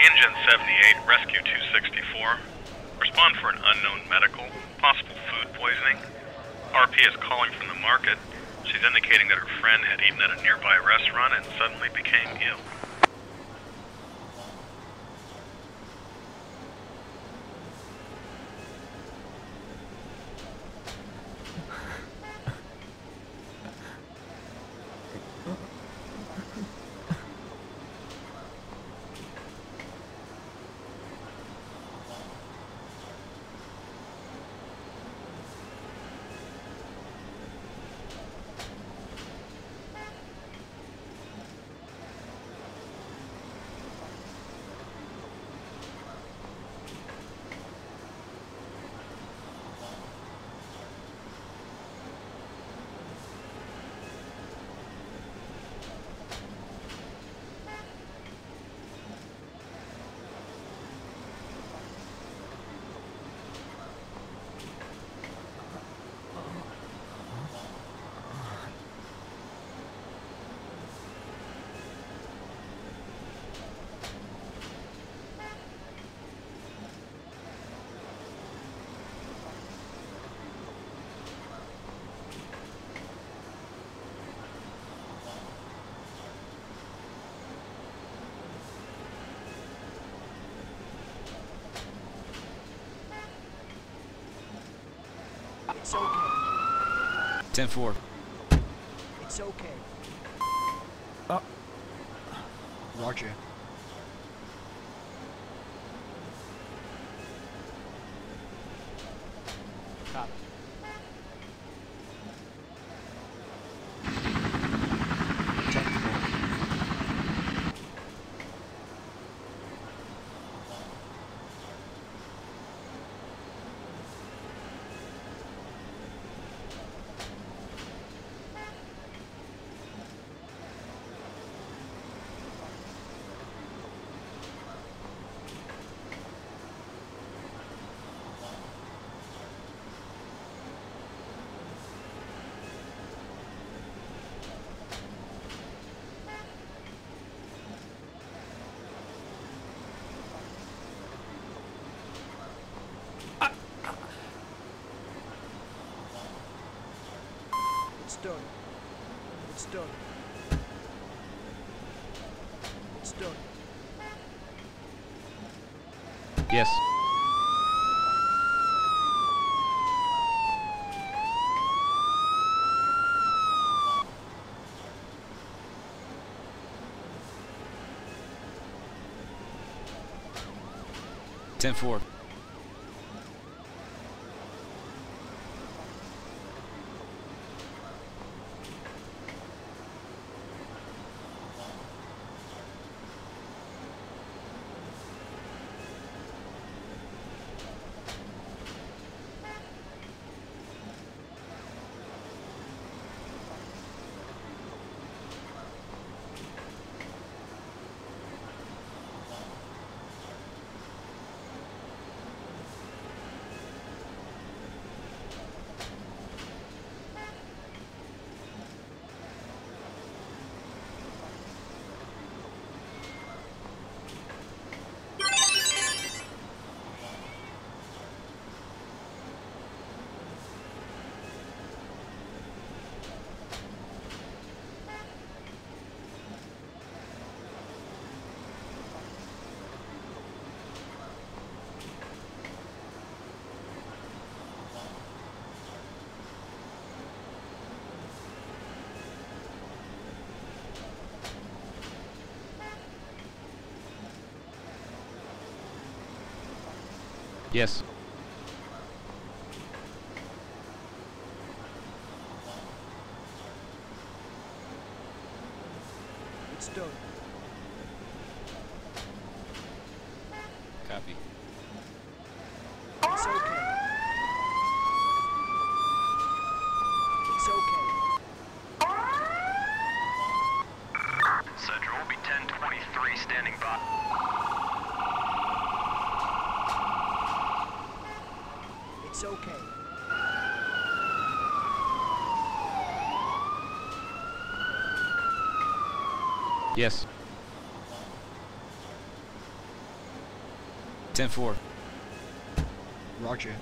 Engine 78, Rescue 264. Respond for an unknown medical, possible food poisoning. RP is calling from the market. She's indicating that her friend had eaten at a nearby restaurant and suddenly became ill. It's okay. 10 4. It's okay. Oh. Roger. Copy. Ten four. It's done. It's done. It's done. Yes. Ten four. Yes. It's done. Copy. It's okay. It's okay. Central will be 1023 standing by. It's okay. Yes. 10-4. Roger.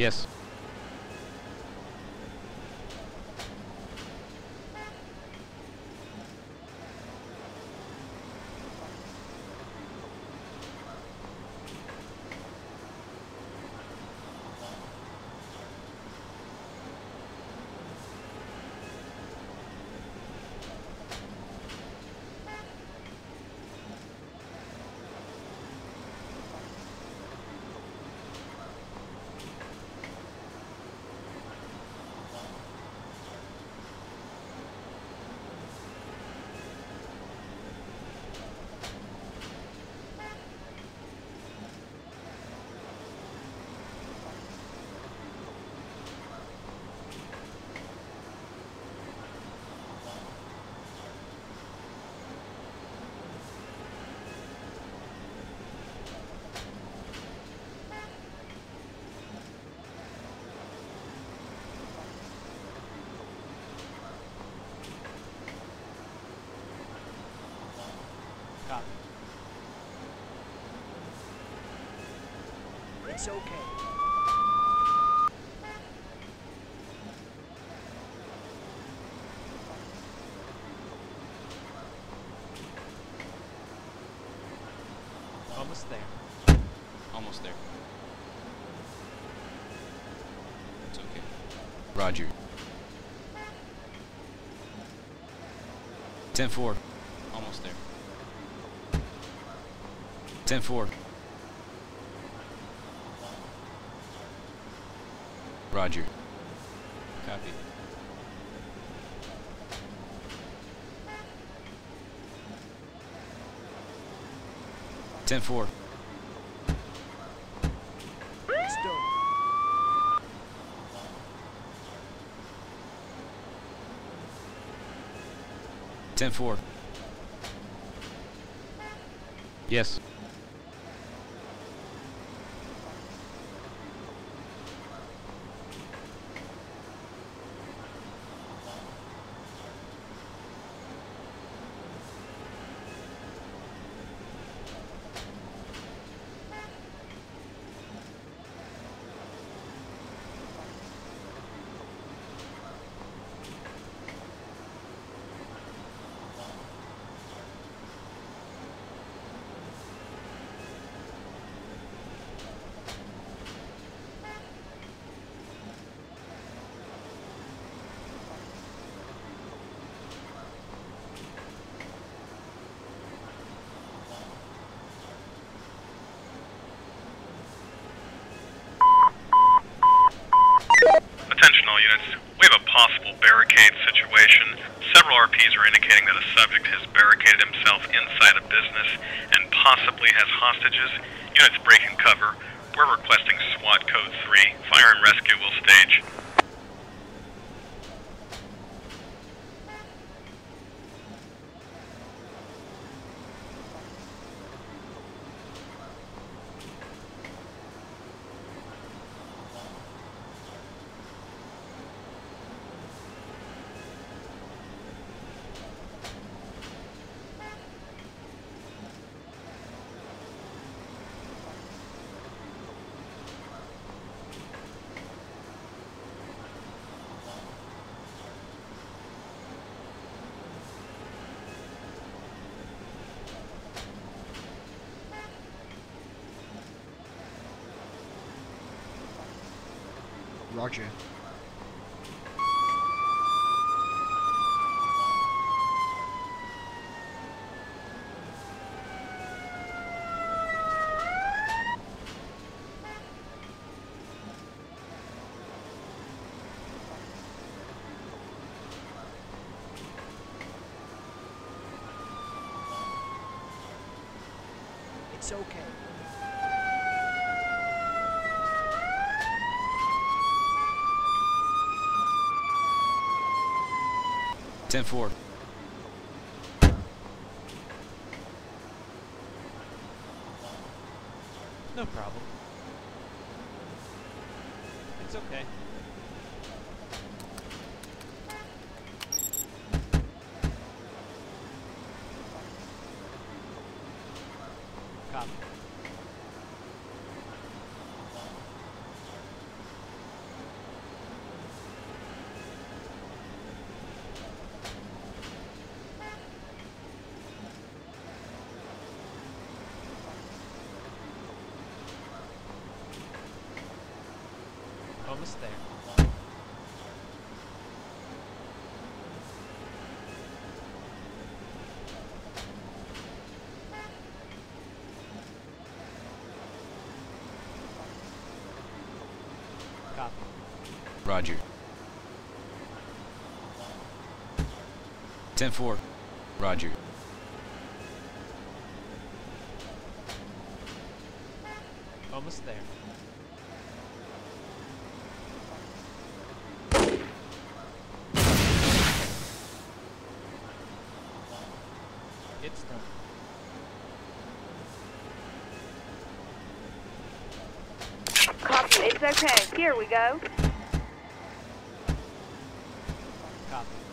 Yes. Copy. It's okay. Almost there. Almost there. It's okay. Roger. 10-4. Almost there. 10-4. Roger. Copy. Ten four. Ten four. Yes. Units. We have a possible barricade situation. Several RPs are indicating that a subject has barricaded himself inside a business and possibly has hostages. Units breaking cover. We're requesting SWAT code 3. Fire and rescue will stage. Roger. It's okay. Ten four. No problem. It's okay. Copy. Almost there. Copy. Roger. Ten four. Roger. Almost there. okay. Here we go. Copy.